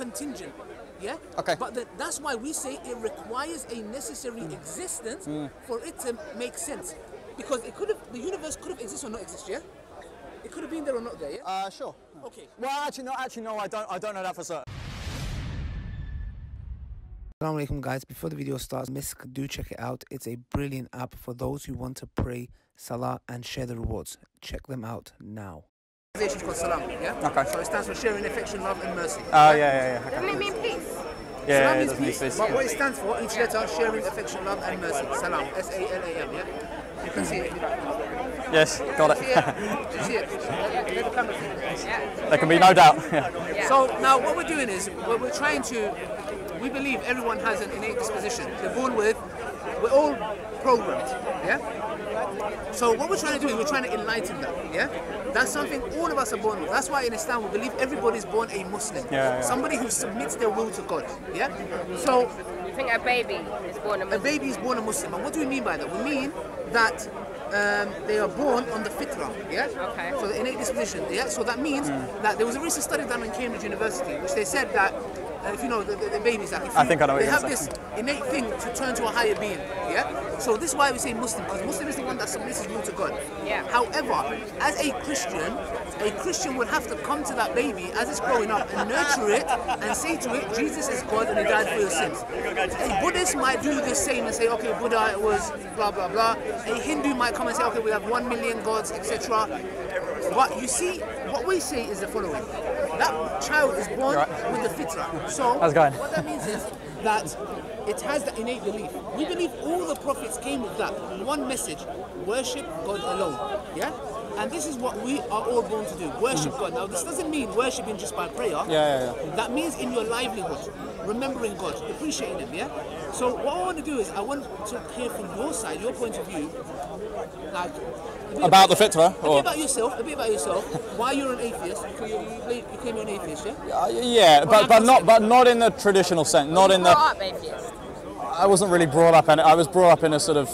contingent. Yeah. Okay. But the, that's why we say it requires a necessary existence for it to make sense, because it could have the universe could have existed or not exist. Yeah. It could have been there or not there. Yeah. Uh, sure. okay. Well, actually, no. Actually, no. I don't. I don't know that for certain. Assalamu alaikum guys, before the video starts, Misk, do check it out. It's a brilliant app for those who want to pray, salah and share the rewards. Check them out now. Organization called Salam. Yeah. Okay. So it stands for sharing affection, love, and mercy. Oh yeah, yeah, yeah. Doesn't it mean peace? Yeah, Salam yeah, means it does mean peace, peace. but what it stands for, each letter, sharing affection, love, and mercy. Salam. S A L A M. Yeah. You can see it. Yes, got it. it. You see it. Let- let the camera see it. there can be no doubt. Yeah. Yeah. So now what we're doing is we're, we're trying to, we believe everyone has an innate disposition. They're born with, we're all programmed, yeah? So what we're trying to do is we're trying to enlighten them, yeah? That's something all of us are born with. That's why in Islam we believe everybody's born a Muslim. Yeah, yeah. Somebody who submits their will to God, yeah? So you think a baby is born a a baby is born a Muslim. And what do we mean by that? We mean that um, they are born on the fitrah, yeah? Okay. So the innate disposition, yeah? So that means that there was a recent study done in Cambridge University which they said that, uh, if you know, the, the, the babies, that if I you- think I know what they you're have gonna this innate thing to turn to a higher being, yeah? So this is why we say Muslim, because Muslim is the one that submits his will to God. Yeah. However, as a Christian, a Christian would have to come to that baby as it's growing up and nurture it and say to it, Jesus is God and he died for your sins. A Buddhist might do the same and say, okay, Buddha was blah blah blah. A Hindu might come and say, okay, we have one million gods, etc. But you see, what we say is the following: that child is born Right. with the fitrah. So How's it going? what that means is that it has that innate belief. We believe all the prophets came with that one message: worship God alone. Yeah. And this is what we are all born to do: worship God. Now, this doesn't mean worshiping just by prayer. Mm. Yeah, yeah, That means in your livelihood, remembering God, appreciating Him. Yeah. So what I want to do is I want to hear from your side, your point of view, like a bit About the fitrah, a bit or about yourself, a bit about yourself. Why you're an atheist? Because you, you, claim- you claim you're an atheist, yeah? Uh, yeah, but but not but not in the traditional sense. Not in the. Up atheist. I wasn't really brought up in it. I was brought up in a sort of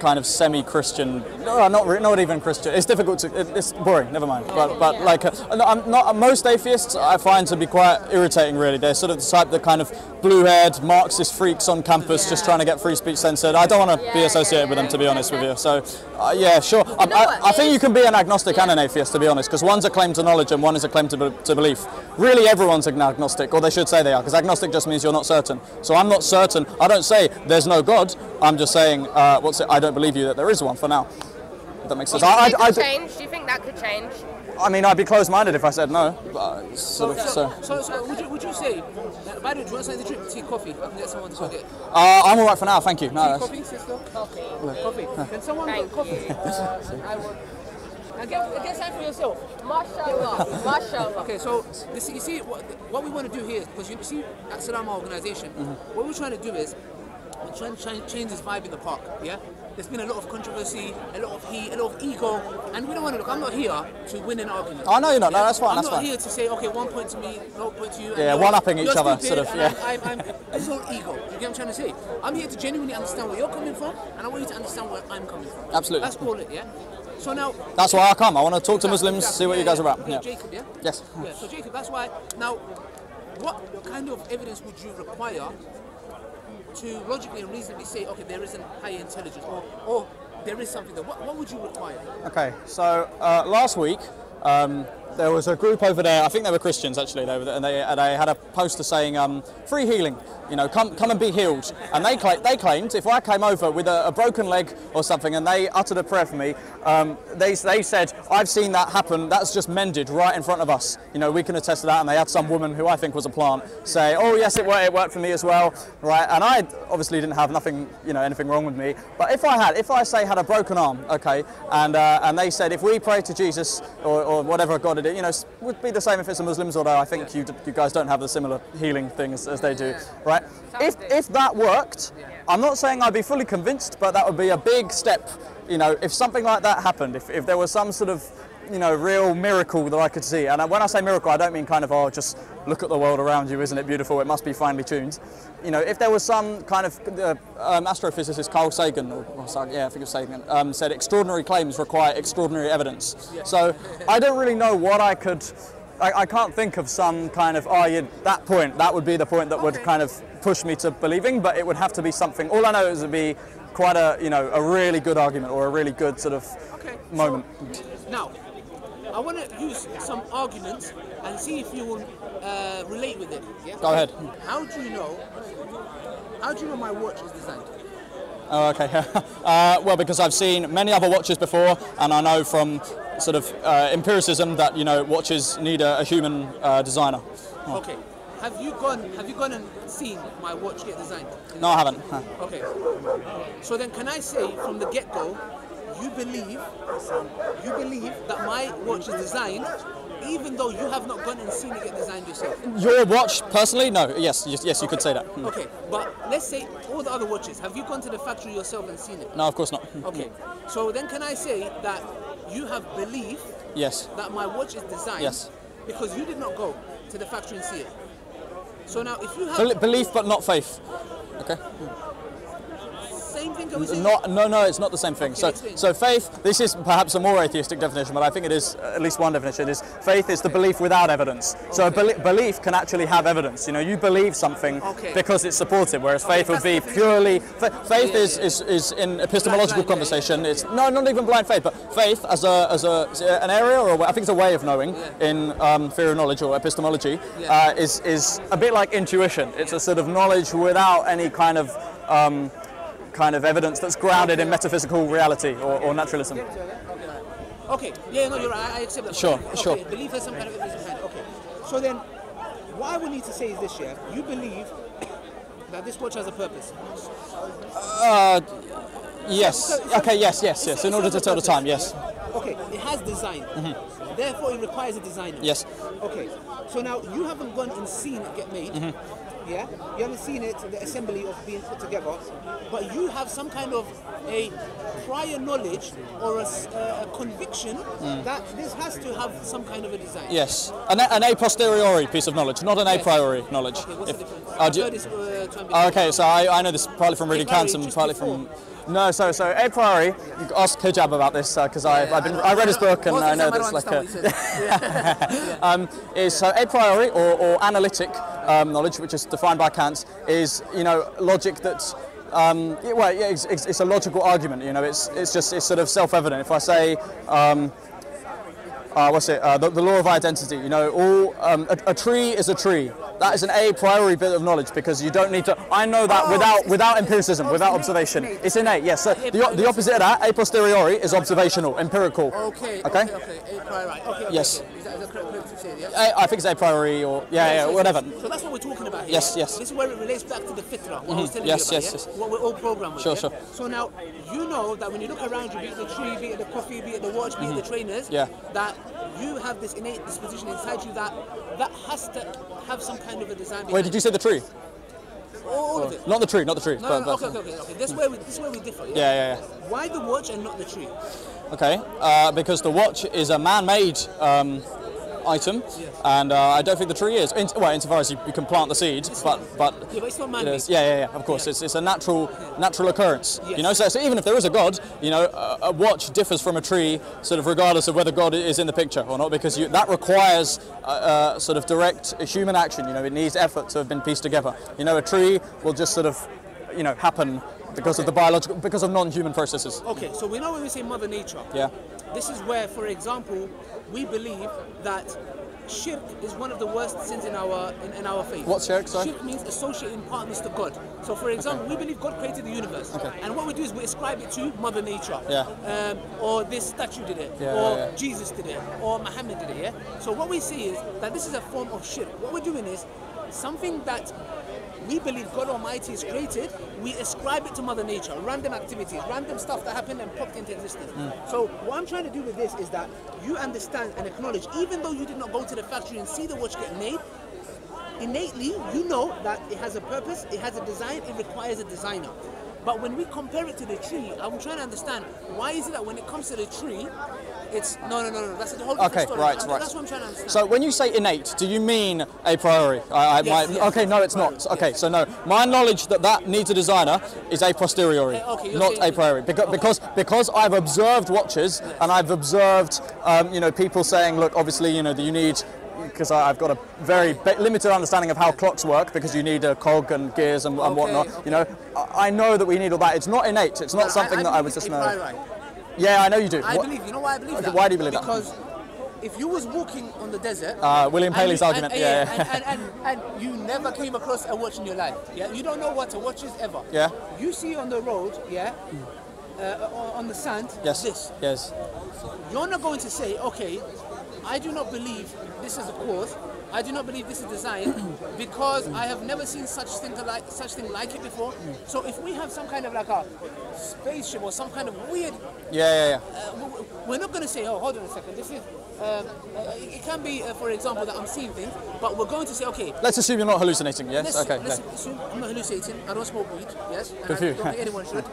kind of semi-Christian. No, not re- not even Christian. It's difficult to. It, it's boring. Never mind. But but like uh, I'm not most atheists I find to be quite irritating. Really, they're sort of the type that kind of blue-haired Marxist freaks on campus just trying to get free speech censored. I don't want to be associated yeah, with them, to be yeah. honest with you. So uh, yeah, sure. I, know I, what? I think you can be an agnostic and an atheist, to be honest, because one's a claim to knowledge and one is a claim to, be- to belief. Really, everyone's an agnostic, or they should say they are, because agnostic just means you're not certain. So I'm not certain. I don't say there's no God. I'm just saying, uh, what's it? I don't believe you that there is one for now. If that makes Do sense. you think I, it could I, change? Do you think that could change? I mean, I'd be closed-minded if I said no. But it's sort of, so. So, so would you would you say? that- By the way, do you want something to drink? Tea, coffee? I can get someone to go get Uh, I'm all right for now. Thank you. No, that's, coffee, sister. Coffee. Coffee. Can someone Thank get coffee? Uh, I will. And get, get something for yourself. Mashallah. Mashallah. Okay, so you see, you see what, what we want to do here is because you see at Salama organization, Mm-hmm. what we're trying to do is we're trying to change, change this vibe in the park. Yeah, there's been a lot of controversy, a lot of heat, a lot of ego, and we don't want to look. I'm not here to win an argument. Oh, no, you're not. No, that's fine, I'm that's not fine. here to say okay, one point to me, no point to you. and Yeah, you're- one-upping each other, sort of, yeah. I'm, I'm, I'm, this is all ego. You get what I'm trying to say? I'm here to genuinely understand where you're coming from, and I want you to understand where I'm coming from. Absolutely. That's all it. Yeah. So now. that's why I come. I want to talk to Muslims, see what you guys are about. Yeah. Jacob, yeah. Yes. Yeah, so Jacob, that's why. Now, what kind of evidence would you require to logically and reasonably say, okay, there is a higher intelligence, or, or there is something there? What, what would you require? Okay, so uh, last week um, there was a group over there. I think they were Christians actually. They were, and they, and they had a poster saying um, "free healing." You know, come come and be healed. And they cla- they claimed if I came over with a, a broken leg or something, and they uttered a prayer for me, um, they they said I've seen that happen. That's just mended right in front of us. You know, we can attest to that. And they had some woman who I think was a plant say, "Oh yes, it worked. It worked for me as well." Right? And I obviously didn't have nothing, you know, anything wrong with me. But if I had, if I say had a broken arm, okay, and uh, and they said if we pray to Jesus or, or whatever God you know, would be the same if it's a Muslims, although I think you, you guys don't have the similar healing thing as, they do, right? If if that worked, I'm not saying I'd be fully convinced, but that would be a big step. You know, if something like that happened, if, if there was some sort of you know, real miracle that I could see. And when I say miracle, I don't mean kind of, oh, just look at the world around you, isn't it beautiful? It must be finely tuned. You know, if there was some kind of uh, um, astrophysicist Carl Sagan, or, or Sa- yeah, I think it was Sagan, um, said extraordinary claims require extraordinary evidence. So I don't really know what I could I, I can't think of some kind of oh yeah that point that would be the point that would kind of push me to believing, but it would have to be something. All I know is it would be quite a you know a really good argument or a really good sort of Okay. so- moment. now, I want to use some arguments and see if you will uh, relate with it. Yeah? Go ahead. How do you know? How do you know my watch is designed? Oh, okay. uh, well, because I've seen many other watches before, and I know from sort of uh, empiricism that you know watches need a, a human uh, designer. Okay. Have you gone? Have you gone and seen my watch get designed? No, I haven't. Huh. Okay. So then, can I say from the get-go, you believe, you believe that my watch is designed, even though you have not gone and seen it get designed yourself? Your watch, personally, no. Yes, yes, yes, you could say that. Hmm. Okay. But let's say all the other watches. Have you gone to the factory yourself and seen it? No, of course not. Hmm. Okay. So then, can I say that you have belief Yes. that my watch is designed? Yes. Because you did not go to the factory and see it. So now, if you have Bel- belief, but not faith. Okay. same thing, can we say? Not, no, no, it's not the same thing. Okay, So, so faith. This is perhaps a more atheistic definition, but I think it is at least one definition. Is faith is the belief without evidence. So a belie- belief can actually have evidence. You know, you believe something Okay. because it's supported, whereas faith would be purely. Fa- faith Yeah, is, yeah. is is in epistemological blind, conversation. It's no, not even blind faith, but faith as a as a an area or a I think it's a way of knowing in um, theory of knowledge or epistemology uh, is is a bit like intuition. It's a sort of knowledge without any kind of um, kind of evidence that's grounded in metaphysical reality or, or naturalism. Okay, yeah, no, you're right. I accept that. Sure, okay, sure. Belief has some kind of evidence behind it. Okay. So then, what I would need to say is this, yeah. You believe that this watch has a purpose. Uh, yes. So- so- Okay. Yes. Yes. Yes. In order to tell the time. Yes. Okay, it has design. Mm-hmm. Therefore, it requires a designer. Yes. Okay, so now you haven't gone and seen it get made. Mm-hmm. Yeah, you haven't seen it, the assembly of being put together, but you have some kind of a prior knowledge or a, uh, a conviction that this has to have some kind of a design. Yes. An, a- an a posteriori piece of knowledge, not an a priori knowledge. Okay, what's If- the difference? uh, I've do- this uh, okay, so I, I know this partly from reading Kant and partly before. from. No, so so a priori, you could ask Hijab about this because I I've been I read his book and I know that's like a. understand what he says. um, is so a priori or, or analytic um, knowledge, which is defined by Kant, is you know logic that's um, yeah, well, yeah, it's, it's, it's a logical argument. You know, it's it's just it's sort of self-evident. If I say. Uh, what's it? Uh, the, the law of identity. You know, all um, a, a tree is a tree. That is an a priori bit of knowledge because you don't need to. I know that Oh, without without empiricism, oh, without observation. innate. It's innate. Yes. So the, the opposite of that, a posteriori, is observational, empirical. Okay, Okay. okay, okay. A priori. Okay, okay. Yes. okay. Is that is that correct correct to say, yeah? I, I think it's a priori or yeah, yeah, Yes, whatever. So that's what we're talking Yes, yes. This is where it relates back to the fitra, what I was telling Yes, you about, yes, yeah? yes. What we're all programmed with. Sure, yeah? sure. So now, you know that when you look around you, be it the tree, be it the coffee, be it the watch, be it the trainers, Mm-hmm. Yeah. that you have this innate disposition inside you that that has to have some kind of a design. Wait, did you say the tree? All, all of it. Not the tree, not the tree. No, but, no, okay, okay, okay, okay. This is where we, this is where we differ. Yeah. Yeah, yeah, yeah. Why the watch and not the tree? Okay, uh, because the watch is a man-made um, item, and uh, I don't think the tree is. In, well, insofar as you, you can plant the seed, but but Yeah, but it's not is, yeah, yeah, yeah. Of course, Yeah. it's, it's a natural natural occurrence. Yes. You know, so, so even if there is a god, you know, a, a watch differs from a tree, sort of regardless of whether God is in the picture or not, because you, that requires uh, uh, sort of direct human action. You know, it needs effort to have been pieced together. You know, a tree will just sort of, you know, happen because of the biological, because of non-human processes. Okay, so we know when we say Mother Nature. Yeah. This is where, for example, we believe that shirk is one of the worst sins in our in, in our faith. What's shirk, sorry? Shirk means associating partners to God. So, for example, we believe God created the universe, and what we do is we ascribe it to Mother Nature. Yeah. Um, or this statue did it, Yeah, or yeah. Jesus did it, or Muhammad did it. Yeah. So what we see is that this is a form of shirk. What we're doing is something that we believe God Almighty is created, we ascribe it to Mother Nature, random activities, random stuff that happened and popped into existence. Mm. So, what I'm trying to do with this is that you understand and acknowledge, even though you did not go to the factory and see the watch get made, innately you know that it has a purpose, it has a design, it requires a designer. But when we compare it to the tree, I'm trying to understand why is it that when it comes to the tree, it's no, no, no, no. That's a whole different Okay, story. right, right. That's what I'm trying to understand. So when you say innate, do you mean a priori? I, I Yes, might, yes, okay, no, it's not. yes. Okay, so no, my knowledge that that needs a designer is a posteriori, Eh, okay, not saying- a priori. Because, okay. because because I've observed watches and I've observed, um, you know, people saying, look, obviously, you know, that you need. because I've got a very limited understanding of how clocks work because you need a cog and gears and, and Okay, whatnot. okay. You know, I I know that we need all that. It's not innate. It's not something that I would just know. priori. Yeah, I know you do. I What- believe. You know why I believe Okay, that? why do you believe that? because if you was walking on the desert, Uh, William Paley's you- argument, and, yeah, and, and, and, and you never came across a watch in your life. Yeah, you don't know what a watch is ever. Yeah. You see on the road, yeah, uh, on- on the sand, Yes. this. Yes. You're not going to say, okay, I do not believe this is a cause. I do not believe this is design because I have never seen such thing like such thing like it before. So if we have some kind of like a spaceship or some kind of weird Yeah, yeah, yeah. uh, we're not going to say, oh, hold on a second, this is, um, uh, it can be, uh, for example, that I'm seeing things, but we're going to say, okay, Let's assume you're not hallucinating. Yes. let's, okay. let's okay. assume I'm not hallucinating, I don't smoke weed, yes, and Good I don't think anyone should.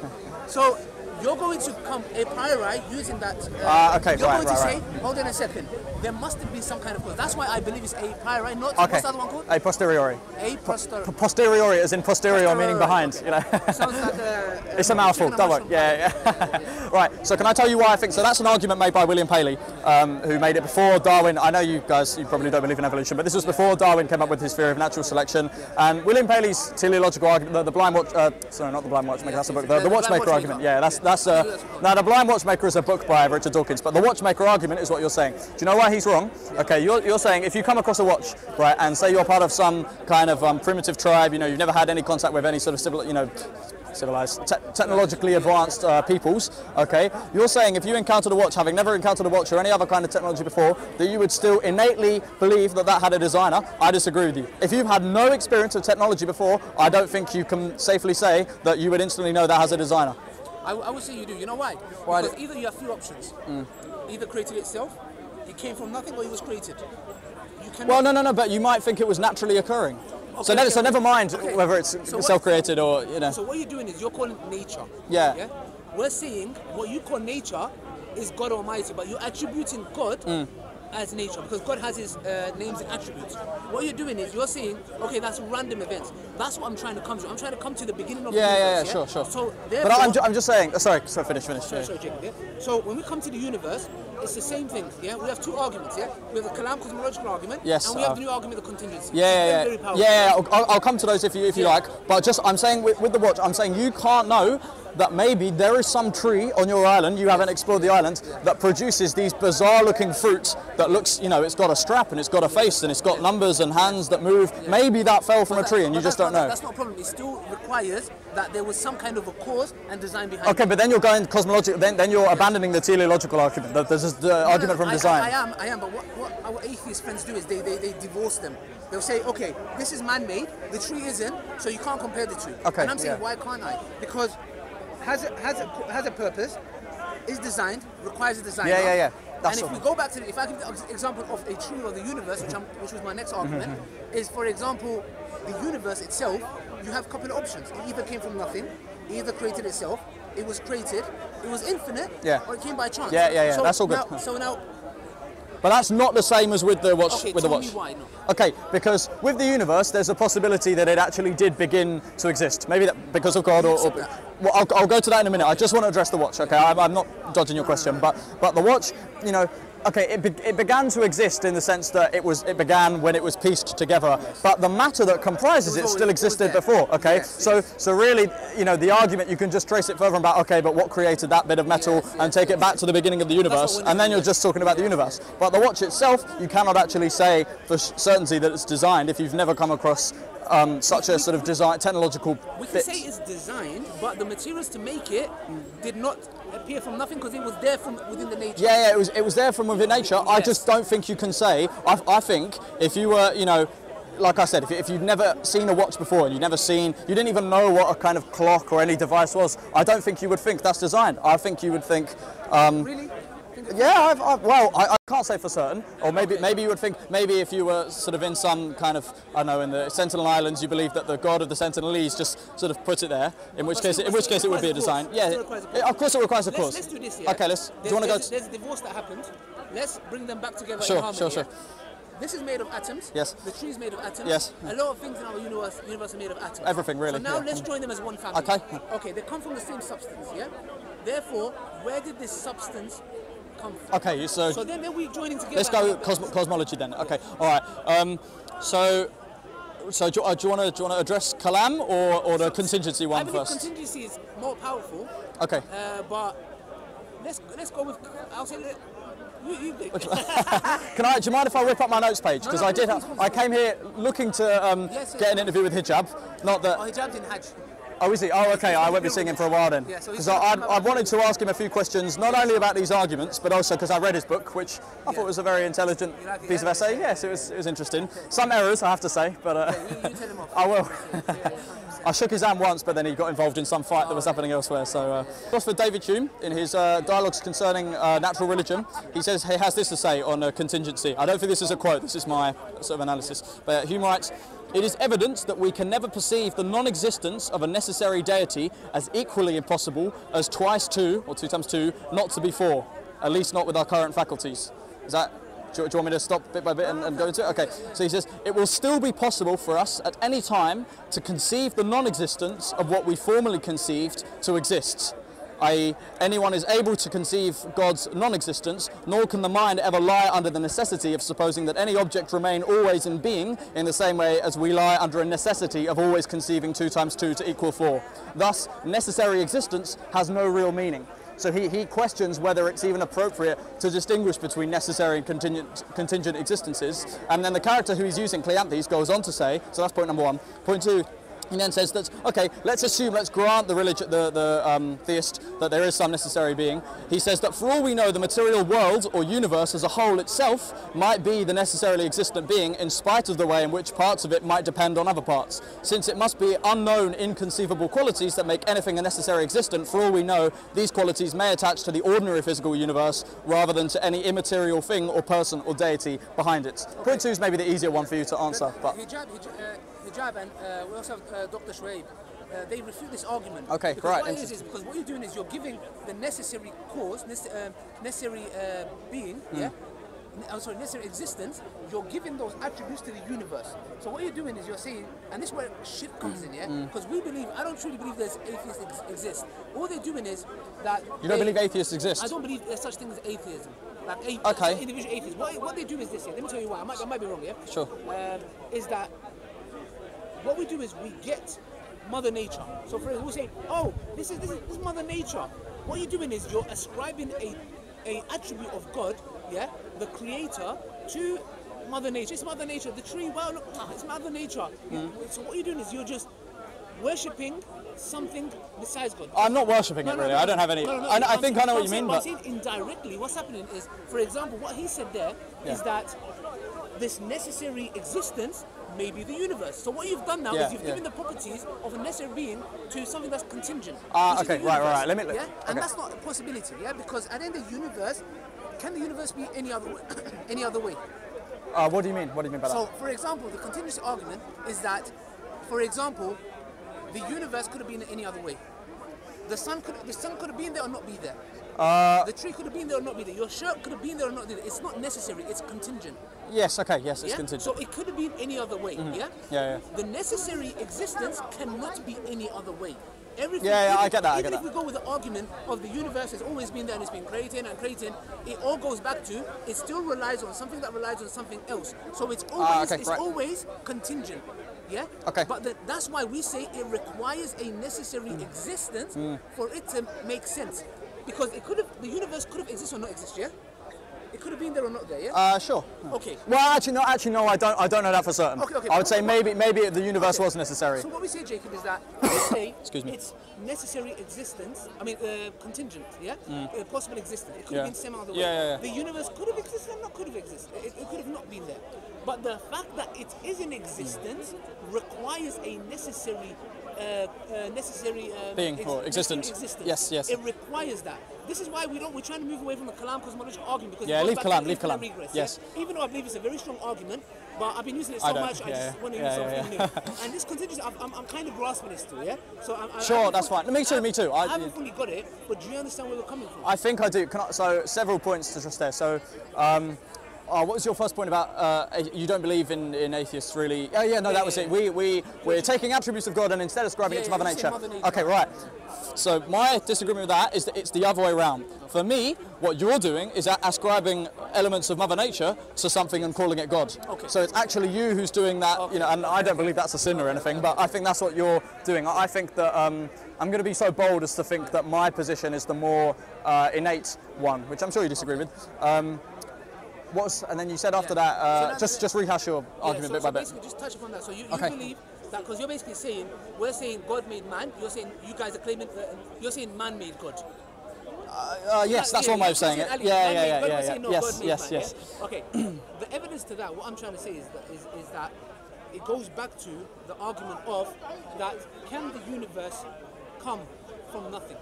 So you're going to come a priori using that. Uh, Ah, okay, You're right, going to right, say, hold on a second, there must have been some kind of cause. That's why I believe it's a priori, not Okay. what's the other one called? A posteriori. A posteriori. P- posteriori as in posterior meaning Posteriori, behind. You know. Sounds like a, It's a mouthful, chicken don't worry. Yeah, yeah. right, so can I tell you why I think so? That's an argument made by William Paley, um, who made it before Darwin. I know you guys, you probably don't believe in evolution, but this was before Darwin came up with his theory of natural selection. And William Paley's teleological argument, the, the blind watch, uh, sorry, not the blind watchmaker, that's a book, the, The- the the watchmaker Watchmaker. argument. Yeah, that's that's. Uh, now the blind watchmaker is a book by Richard Dawkins, but the watchmaker argument is what you're saying. Do you know why he's wrong? Okay, you're, you're saying if you come across a watch, right, and say you're part of some kind of um, primitive tribe, you know, you've never had any contact with any sort of civil, you know, civilized, te- technologically advanced uh, peoples, okay, you're saying if you encountered a watch, having never encountered a watch or any other kind of technology before, that you would still innately believe that that had a designer. I disagree with you. If you've had no experience of technology before, I don't think you can safely say that you would instantly know that has a designer. I, I would say you do. You know why? Why Because either you have few options. Either created itself, it came from nothing, or it was created. You. Well, no, no, no, but you might think it was naturally occurring. so, Okay, never, okay, so never mind Okay. whether it's So self-created or, you know. So what you're doing is you're calling nature. Yeah. Yeah. We're saying what you call nature is God Almighty, but you're attributing God Mm. As nature because God has His uh, names and attributes. What you're doing is you're saying, okay, that's random events. That's what I'm trying to come to. I'm trying to come to the beginning of Yeah, the yeah, yeah, universe. sure, sure. So but I'm, ju- I'm just saying, uh, sorry, so finish, finish. Sorry, sorry, Jacob. Yeah? So when we come to the universe, it's the same thing. Yeah, we have two arguments. Yeah, we have the Kalam cosmological argument. Yes, And we have uh, the new argument, the contingency. Yeah, yeah, yeah. yeah, yeah, I'll, I'll- come to those if you if you Yeah. like. But just I'm saying with, with the watch, I'm saying you can't know that maybe there is some tree on your island, you haven't explored the island, that produces these bizarre-looking fruits that looks, you know, it's got a strap and it's got a face and it's got numbers and hands that move. Maybe that fell from a tree that- and you just don't know. That's not a problem. It still requires that there was some kind of a cause and design behind Okay, it. but then you're going cosmological. Then, then you're abandoning the teleological argument. the- There's the No, no, argument no, from I- design. I, I am, I am. But what, what our atheist friends do is they, they, they divorce them. They'll say, okay, this is man-made, the tree isn't, so you can't compare the two. Okay, And I'm saying, yeah. why can't I? Because has a, has a, has a purpose, is designed, requires a designer. Yeah, yeah, yeah. That's and if we go back to, the, if I give the example of a tree or the universe, which, I'm, which was my next argument, Mm-hmm. is for example, the universe itself, you have a couple of options. It either came from nothing, either created itself, it was created, it was infinite, Yeah. or it came by chance. Yeah, yeah, yeah, So that's all good. Now, so now, But that's not the same as with the watch. Okay, with the watch. me why not. Okay, because with the universe, there's a possibility that it actually did begin to exist. Maybe that because of God, or, or well, I'll, I'll go to that in a minute. I just want to address the watch. Okay, I'm, I'm not dodging your question, but but the watch, you know. Okay, it, be, it began to exist in the sense that it was it began when it was pieced together, but the matter that comprises It it, still existed before. Okay, Yes, so yes. so really, you know, the argument you can just trace it further about. Okay, but what created that bit of metal Yes, and yes, take it yes. back to the beginning of the universe, and then you're just talking about the universe. But the watch itself, you cannot actually say for certainty that it's designed if you've never come across um, such a sort of design technological we can fit. say it's designed, but the materials to make it did not appear from nothing because it was there from within the nature. Yeah, yeah, it was it was there from within nature. I just don't think you can say. I, I think if you were, you know. Like I said, if, if you'd never seen a watch before and you'd never seen, you didn't even know what a kind of clock or any device was, I don't think you would think that's designed. I think you would think, Really? Yeah, I've, I've, well, I, I can't say for certain, or maybe maybe you would think maybe if you were sort of in some kind of I don't know in the Sentinel Islands, you believe that the god of the Sentinelese just sort of put it there. In which But case, in which case it would be a design. Yeah, it- of course it requires a Let's, cause. let's do this. Yeah? Okay, let's. Do you want to go? there's, there's a divorce that happened. Let's bring them back together Sure, in harmony. sure, sure. yeah? This is made of atoms. Yes. The tree is made of atoms. Yes. A lot of things in our universe, universe are made of atoms. Everything, really, So now yeah. let's join them as one family. Okay. Okay, they come from the same substance, yeah? Therefore, where did this substance come from. Okay, so, So then, then we joining together. let's go cosmo- cosmology then. Okay, all right. Um, so, so do, uh, do you want to do you want to address Kalam or, or the contingency I one believe first? contingency is more powerful, Okay. uh, but let's let's go with. I'll say let. Can I? Do you mind if I whip up my notes page? Because no, I did. please, please, I came here looking to um, Yes, yes. get an interview with Hijab. Not that. Oh, jumped in Hajj. Oh, is he? Oh, okay. I won't be seeing him for a while then. Yeah, so he's Because I, I, wanted to ask him a few questions, not only about these arguments, but also because I read his book, which I thought was a very intelligent piece of essay. Yes, it was. It was interesting. Some errors, I have to say, but uh, You, you tell him off. I will. I shook his hand once, but then he got involved in some fight that was happening elsewhere. So, uh, Philosopher David Hume, in his uh, dialogues concerning uh, natural religion, he says he has this to say on contingency. I don't think this is a quote. This is my sort of analysis. But Hume writes. It is evident that we can never perceive the non-existence of a necessary deity as equally impossible as twice two, or two times two, not to be four, at least not with our current faculties. Is that do you, do you want me to stop bit by bit and, and go into it? Okay. So he says, it will still be possible for us at any time to conceive the non-existence of what we formerly conceived to exist. I.e., anyone is able to conceive God's non-existence, nor can the mind ever lie under the necessity of supposing that any object remain always in being, in the same way as we lie under a necessity of always conceiving two times two to equal four. Thus, necessary existence has no real meaning. So he, he questions whether it's even appropriate to distinguish between necessary and contingent, contingent existences. And then the character who he's using, Cleanthes, goes on to say, so that's point number one. Point two, he then says that, okay, let's assume, let's grant the, religion, the, the um, theist that there is some necessary being. He says that for all we know, the material world or universe as a whole itself might be the necessarily existent being in spite of the way in which parts of it might depend on other parts. Since it must be unknown, inconceivable qualities that make anything a necessary existent, for all we know, these qualities may attach to the ordinary physical universe rather than to any immaterial thing or person or deity behind it. Point two is maybe the easier one for you to answer, but Hijab, hijab, uh, and uh, we also have uh, Dr. Shoaib. Uh, they refute this argument. Okay, because right, What it is, is because what you're doing is you're giving the necessary cause, nece- um, necessary uh, being, Hmm. yeah. I'm sorry, necessary existence. You're giving those attributes to the universe. So what you're doing is you're saying, and this is where shirk comes in, yeah. Hmm. Because we believe, I don't truly believe there's atheists ex- exist. All they're doing is that you don't they- believe atheists exist? I don't believe there's such thing as atheism. Like a- Okay. individual atheists. What, what they do is this. Yeah, let me tell you why. I might, I might be wrong. Yeah. Sure. Um, is that what we do is we get Mother Nature. So for example, we say, oh, this is this is, this is Mother Nature. What you're doing is you're ascribing a a attribute of God, yeah, the Creator, to Mother Nature. It's Mother Nature. The tree. Wow, look, it's Mother Nature. Mm. So what you're doing is you're just worshipping something besides God. I'm not worshipping it really. I don't have any. No, no, no, I, I think I know what you mean, but saying indirectly, what's happening is, for example, what he said there is Yeah. that this necessary existence may be the universe. So what you've done now Yeah, is you've yeah. given the properties of a necessary being to something that's contingent. Ah, is okay, right, right, right. Let me- Yeah, and that's not a possibility. Yeah, because at the end of the universe, can the universe be any other way? any other way? uh, what do you mean? What do you mean by that? So, for example, the contingency argument is that, for example, the universe could have been any other way. The sun could the sun could have been there or not be there. Uh, the tree could have been there or not be there. Your shirt could have been there or not be there. It's not necessary. It's contingent. yes, okay, yes, it's Yeah. contingent. So it could have been any other way. Yeah. Yeah, yeah. The necessary existence cannot be any other way. Everything, Yeah, yeah, I even- get that, I Even get if that. we go with the argument of the universe has always been there and it's been creating and creating, it all goes back to it still relies on something that relies on something else. So it's always Ah, okay, it's right. always contingent. Yeah. Okay. But the, that's why we say it requires a necessary Hmm. existence for it to make sense. Because it could have the universe could have existed or not exist. Yeah. It could have been there or not there. Yeah. uh, sure. okay. Well, actually, no. Actually, no. I don't. I don't know that for certain. Okay, okay. I would say maybe, maybe the universe Okay. was necessary. So what we say, Jacob, is that say Excuse me. it's necessary existence. I mean, uh, contingent, yeah, uh, possible existence. It could Mm. Yeah. have been some other way. yeah, yeah. The universe could have existed, and not could have existed. It, it could have not been there. But the fact that it is in existence requires a necessary, uh, uh, necessary um, Being or necessary existence. existence. Yes, yes. It requires that. This is why we don't. We're trying to move away from the Kalam cosmology argument because Yeah, leave Kalam, leave Kalam. regress, Yes. yeah? Even though I believe it's a very strong argument, but I've been using it so don't, much, I yeah, just want to use yeah, something yeah. new. And this continues. I'm, I'm, I'm kind of grasping this too, yeah? So I'm, I, I Sure, haven't that's fully- fine. Me too, I me too. I, I- haven't fully got it, but do you understand where we're coming from? I think I do. Can I, so several points to just there. So um, Oh, what was your first point about uh, you don't believe in, in atheists really? Oh yeah, no, that was it. We we we're taking attributes of God and instead ascribing Yeah, it to Mother Nature. Mother Nature. Okay, right. So my disagreement with that is that it's the other way around. For me, what you're doing is ascribing elements of Mother Nature to something and calling it God. Okay. So it's actually you who's doing that, you know, and I don't believe that's a sin or anything, but I think that's what you're doing. I think that um, I'm going to be so bold as to think that my position is the more uh, innate one, which I'm sure you disagree with. Um, what's, and then you said after Yeah. that, uh, So just just rehash your Yeah, argument so, bit so by bit. basically, just touch upon that. So you, you Okay. believe that because you're basically saying we're saying God made man. You're saying you guys are claiming uh, you're saying man made God. Uh, yes, that's one way of saying it. Yeah, yeah, yeah, yeah, yeah. no, Yes, yes, man, yes. yeah? Okay. the evidence to that, what I'm trying to say is that is, is that it goes back to the argument of that can the universe come from nothing?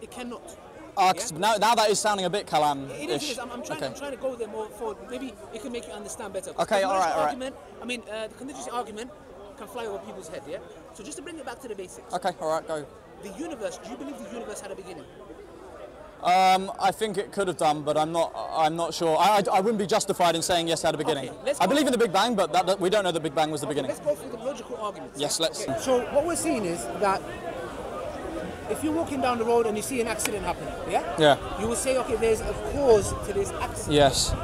It cannot. Uh, 'cause Yeah? now, now that is sounding a bit It is, Kalam-ish. it is. I'm, I'm, trying, okay. I'm trying to go there more forward. Maybe it can make you understand better. Okay, all right, logical all right. argument, I mean, uh, the contingency argument can fly over people's head, yeah? So just to bring it back to the basics. Okay, all right, go. The universe, do you believe the universe had a beginning? Um, I think it could have done, but I'm not. I'm not sure. I, I, I wouldn't be justified in saying yes at the beginning. Okay, let's I believe in the Big Bang, but that, that- we don't know the Big Bang was the beginning. Let's go through the logical arguments. Yes, let's- Okay, So what we're seeing is that if you're walking down the road and you see an accident happening, yeah? Yeah. You will say, okay, there's a cause to this accident. Yes.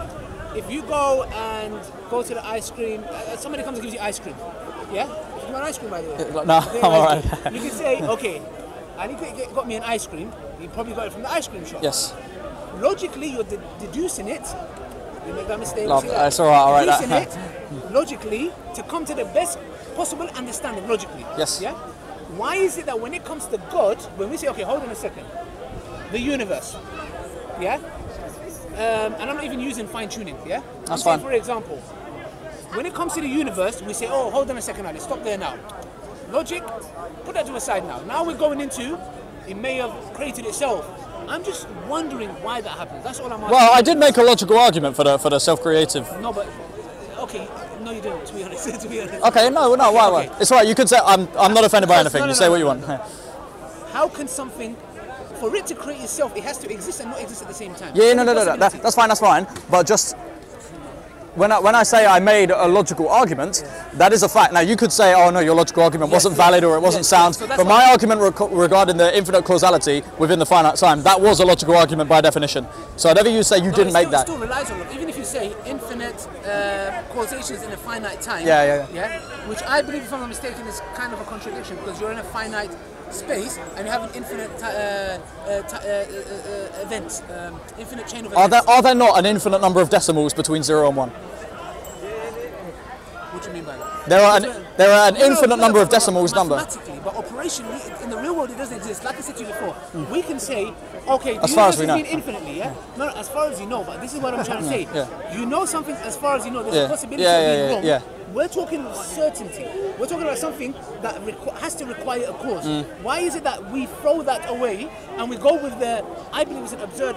If you go and go to the ice cream, uh, somebody comes and gives you ice cream, yeah? You want ice cream, by the way? No, I'm all ice right. cream. You can say, okay, to get, got me an ice cream. You probably got it from the ice cream shop. Yes. Logically, you're de- deducing it. You make that mistake. Love- see that? it's all right, all right, Deducing it logically to come to the best possible understanding. Logically. Yes. Yeah. Why is it that when it comes to God, when we say, okay, hold on a second, the universe, yeah, um, and I'm not even using fine tuning, yeah. That's I'm saying, fine. For example, when it comes to the universe, we say, oh, hold on a second, Ali, stop there now. Logic, put that to the side now. Now we're going into it may have created itself. I'm just wondering why that happens. That's all I'm asking. Well, I did make a logical argument for the for the self-creative. No, but okay, no, you didn't. To be honest, to be honest. Okay, no, no, why, why? Okay. It's all right. You could say I'm I'm not offended by No, anything. no, You say no, what you want. no. How can something, for it to create itself, it has to exist and not exist at the same time? Yeah, no, no, no, no. That, that's fine. That's fine. But just when I, when I say I made a logical argument, that is a fact. Now you could say, oh no, your logical argument Yes, wasn't yes, valid or it wasn't yes, sound. So but my argument rec- regarding the infinite causality within the finite time, that was a logical argument by definition. So whatever you say, you No, didn't it make still, that. It still relies on even if you say infinite uh, causations in a finite time. Yeah, yeah, yeah. Which I believe, if I'm not mistaken, is kind of a contradiction because you're in a finite space and you have an infinite uh, uh, uh, uh, uh, um, infinite chain of events. Are there, are there not an infinite number of decimals between zero and one? What do you mean by that? There are an, there are an No, no, infinite no, number of decimals number. Mathematically, but operationally, in the real world, it doesn't exist. Like I said to you before, we can say, okay, As far as we know. infinitely, yeah? No, no, as far as you know, but this is what I'm trying to say. Yeah. You know something as far as you know, there's Yeah. a possibility Yeah, of yeah, being yeah, wrong. yeah. We're talking certainty. We're talking about something that requ- has to require a cause. Mm. Why is it that we throw that away and we go with the, I believe it's an absurd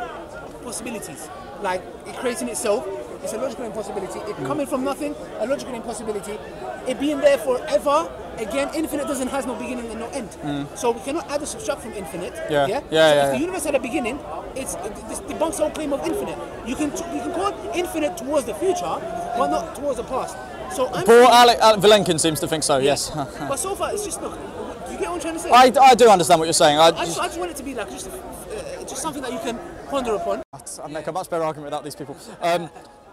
possibilities, like it creating itself. It's a logical impossibility. It Mm. coming from nothing, a logical impossibility. It being there forever, again, infinite doesn't has no beginning and no end. So we cannot add or subtract from infinite. Mm. Yeah. Yeah. Yeah, so yeah, if yeah. the universe had a beginning, it's it, this debunks the whole claim of infinite. You can t- you can call infinite towards the future, but not towards the past. So I'm Paul Alec, Alec Vilenkin seems to think so. Yes. but so far, it's just look. Do you get what I'm trying to say? I, I do understand what you're saying. I, I just, I just want it to be like just, a, uh, just something that you can ponder upon. I'd make a much better argument without these people. Um,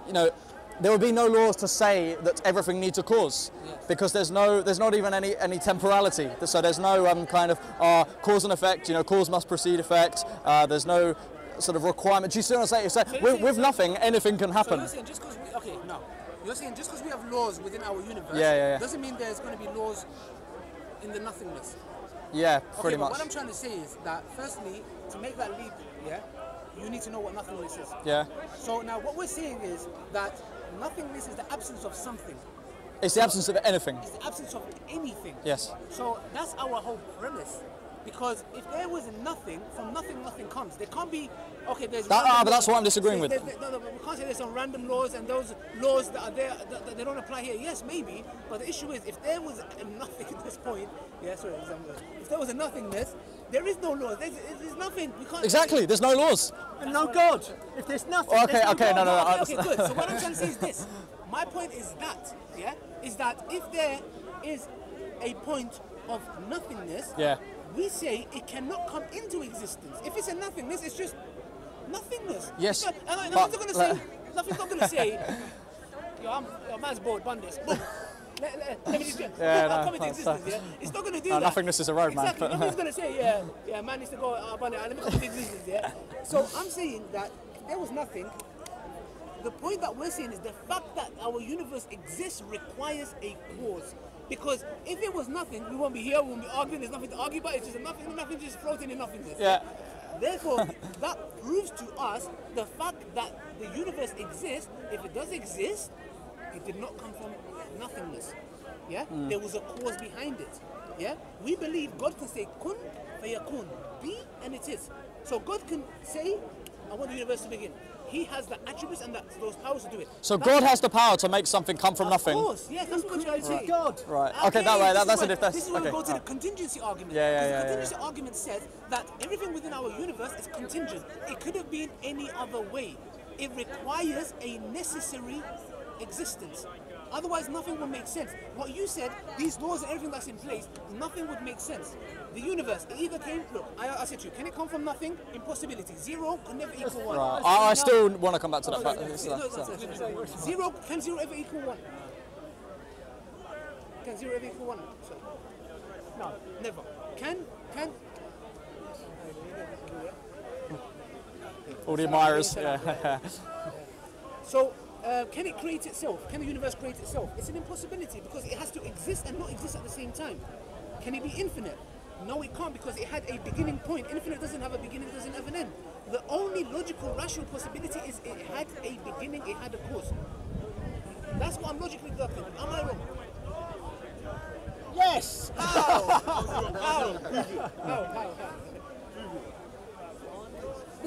you know, there would be no laws to say that everything needs a cause, because there's no, there's not even any any temporality. So there's no um, kind of uh, cause and effect. You know, cause must precede effect. Uh, there's no sort of requirement. Do you see what I'm saying? So you're with, with so- nothing, anything can So happen. you're saying just because we okay no, you're saying just because we have laws within our universe, Yeah, yeah, yeah. doesn't mean there's going to be laws in the nothingness. Yeah, Okay, pretty but much. what I'm trying to say is that firstly, to make that leap, yeah, you need to know what nothingness is. Yeah, So now what we're seeing is that nothingness is the absence of something. it's the absence of anything. It's the absence of anything. Yes. So that's our whole premise. Because if there was nothing, from nothing, nothing comes. There can't be, okay, there's. That- ah, but that's what I'm disagreeing with. There's- there's- no, no, we can't say there's some random laws and those laws that are there, that, that they don't apply here. Yes, maybe, but the issue is if there was nothing at this point, yeah, sorry, example. If there was a nothingness, there is no laws. There's, there's nothing. We can't. Exactly. There's no laws. And no God. If there's nothing, Oh, okay, there's no okay, God. no, no, no. Okay, okay, good. So what I'm trying to say is this. My point is that, yeah, is that if there is a point of nothingness, Yeah. We say it cannot come into existence. If it's a nothingness, it's just nothingness. Yes, not, and I- but- nothing's not gonna say. Nothing's not gonna say. Yo, I'm, yo, man's bored. Bun this. Let, let, let me just get. Yeah, no, come into existence. Yeah, it's not gonna do No, that. nothingness is a road, man. exactly. Nothing's gonna say, yeah, yeah, man needs to go. Uh, bun it. uh, Let me come into existence. Yeah. So I'm saying that there was nothing, the point that we're saying is the fact that our universe exists requires a cause. Because if it was nothing, we won't be here, we won't be arguing, there's nothing to argue about, it's just nothing, nothing just floating in nothingness. Yeah. Therefore, that proves to us the fact that the universe exists. If it does exist, it did not come from nothingness. Yeah? Hmm. There was a cause behind it. Yeah? We believe God can say kun fayakun, be and it is. So God can say, I want the universe to begin. He has the attributes and that, those powers to do it. So That's- God has the power to make something come from nothing. Of course, yeah, that's what we're trying. God. Right. Okay, that way. this That, is that's a where- diff- that's This is where okay. we go to the contingency argument. Yeah, yeah, Because yeah, The yeah, contingency argument says that everything within our universe is contingent. It could have been any other way. It requires a necessary existence. Otherwise, nothing would make sense. What you said, these laws and everything that's in place, nothing would make sense. The universe, it either came. Look, I, I said to you, can it come from nothing? Impossibility. Zero can never equal one. Right. I, I still want to come back to that oh, No, fact. no, no, no, no, no, no. Zero can zero ever equal one? Can zero ever equal one? Sorry. No, never. Can can All the admirers. Yeah. so uh, can it create itself? Can the universe create itself? It's an impossibility because it has to exist and not exist at the same time. Can it be infinite? No, it can't because it had a beginning point. Infinite doesn't have a beginning, it doesn't have an end. The only logical, rational possibility is it had a beginning, it had a cause. That's what I'm logically deducting. Am I wrong? Yes. How? How? How? How?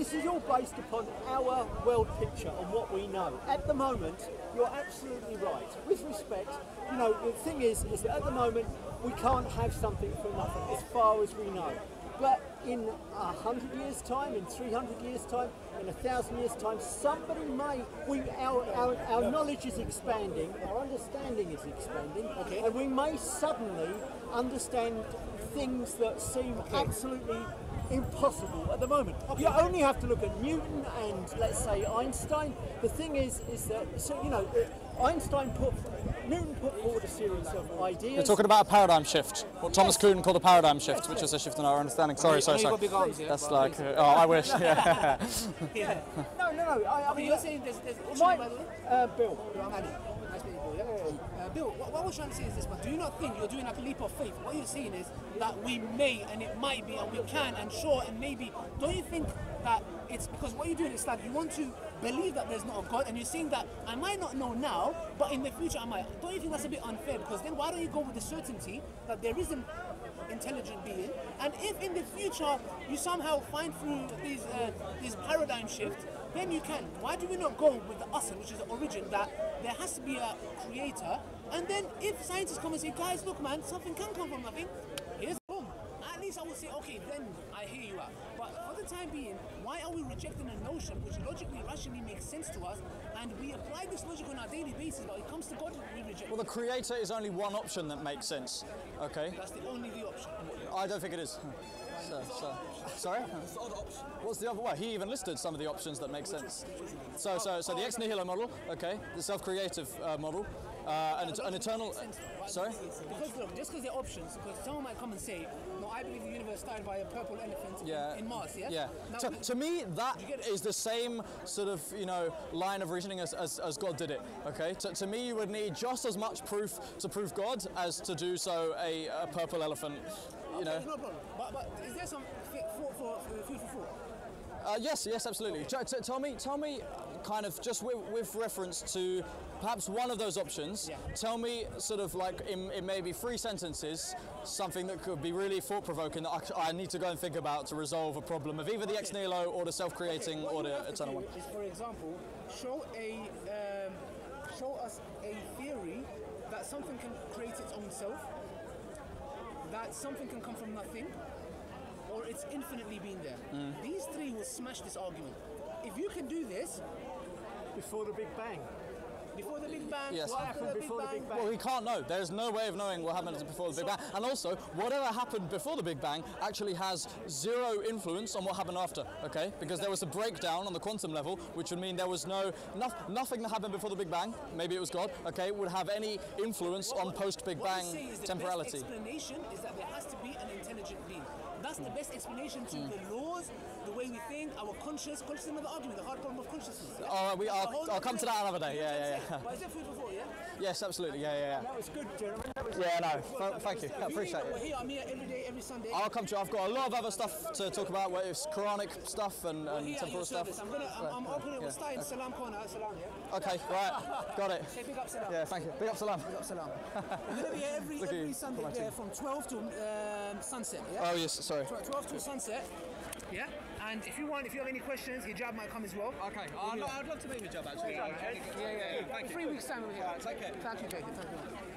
This is all based upon our world picture and what we know. At the moment, you're absolutely right. With respect, you know, the thing is, is that at the moment we can't have something for nothing, as far as we know. But in a hundred years' time, in three hundred years' time, in a thousand years' time, somebody may. We, our, our, our knowledge is expanding, our understanding is expanding, Okay. and we may suddenly understand things that seem absolutely impossible at the moment. You only have to look at Newton and let's say Einstein. The thing is, is that so you know, Einstein put Newton put forward a series of ideas. You're talking about a paradigm shift. What Thomas Kuhn called a paradigm shift, which is a shift in our understanding. Sorry, I sorry, know sorry. you've got big arms, yeah, That's like, uh, oh, I wish. Yeah. Yeah. no, no, no. I, I mean, you're saying there's, there's what's my, your name, by the way? uh, Bill. Andy. Nice meeting you, Bill, yeah? Uh, Bill, what, what we're trying to say is this, but Do you not think you're doing like a leap of faith? What you're saying is that we may and it might be and we can and sure and maybe. Don't you think that it's because what you're doing is like you want to believe that there's not a God and you're saying that I might not know now, but in the future I might. Don't you think that's a bit unfair? Because then why don't you go with the certainty that there is an intelligent being and if in the future you somehow find through these uh, these paradigm shift then you can. Why do we not go with the asl, which is the origin, that there has to be a creator, and then if scientists come and say, guys, look, man, something can come from nothing, here's boom. At least I will say, okay, then I hear you out. But for the time being, why are we rejecting a notion which logically, rationally makes sense to us, and we apply this logic on a daily basis, but it comes to God, we reject well, the creator is only one option that makes sense. Okay. That's the only the option. I don't think it is. So, so, sorry? What's the other way? He even listed some of the options that make sense. So, so, so the ex nihilo model, okay, the self-creative uh, model, uh, an, an eternal. Sorry. Because look, just because they're options, because someone might come and say, no, I believe the universe started by a purple elephant Yeah. in, in Mars, yeah? Yeah. Now, To, to me, that You get it? is the same sort of, you know, line of reasoning as, as, as God did it. Okay. To, to me, you would need just as much proof to prove God as to do so a, a purple elephant. You know. No problem. But, but is there some fi- for, food for thought? Uh, yes, yes, absolutely. Tell me, tell me, kind of just with, with reference to perhaps one of those options, tell me sort of like in, in maybe three sentences something that could be really thought provoking that I need to go and think about to resolve a problem of either the ex nihilo or the self creating What or the eternal one. is, for example, show a um, show us a theory that something can create its own self, that something can come from nothing, or it's infinitely been there. Mm. These three will smash this argument. If you can do this Before the Big Bang. Before the Big Bang, Yes. What happened before the Big Bang? Well, we can't know. There's no way of knowing what happened before the Big Bang. And also, whatever happened before the Big Bang actually has zero influence on what happened after, okay? Because there was a breakdown on the quantum level, which would mean there was no, no nothing that happened before the Big Bang, maybe it was God, okay, would have any influence on post Big What we say Bang temporality. explanation is that there has to be an intelligent being. That's the best explanation to the laws, the way we think, our conscious, conscious another argument, the hard problem of consciousness. Yeah? Oh, we- I'll- I'll come to that another day. Yeah, yeah, yeah. But is food for thought, yeah? Yes, absolutely. Yeah, yeah, yeah. That was good, gentlemen. That was Yeah, no. Th- thank you. I appreciate it. here, I'm here every day, every Sunday. I'll come to you. I've got a lot of other stuff to talk about, where it's Quranic stuff and, and temporal stuff. I'm, gonna, I'm, I'm opening, we're starting Salam Corner, Salam, yeah? Okay, right. Got it. Say big up Salam. Yeah, thank you. Big up salam. Big up Salam. We're gonna be here every, every. Sunday, Come on, yeah, team. from 12 to um, sunset, yeah? Oh, yes, sorry. 12 to sunset, yeah? And if you want, if you have any questions, Hijab might come as well. Okay, I'd, I'd love to be with Job actually. Yeah, yeah, yeah. Three weeks time we're here. take care. Thank you, Jacob. Thank you.